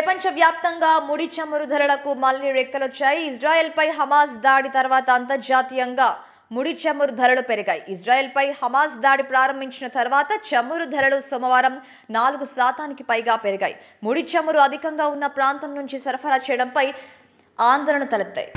ప్రపంచవ్యాప్తంగా ముడి చమురు ధరలకు మళ్ళీ రెక్కలొచ్చాయి. ఇజ్రాయెల్పై హమాస్ దాడి తర్వాత అంతర్జాతీయంగా ముడి చమురు ధరలు పెరిగాయి. ఇజ్రాయెల్పై హమాస్ దాడి ప్రారంభించిన తర్వాత చమురు ధరలు సోమవారం నాలుగు శాతానికి పైగా పెరిగాయి. ముడి చమురు అధికంగా ఉన్న ప్రాంతం నుంచి సరఫరా చేయడంపై ఆందోళన తలెత్తాయి.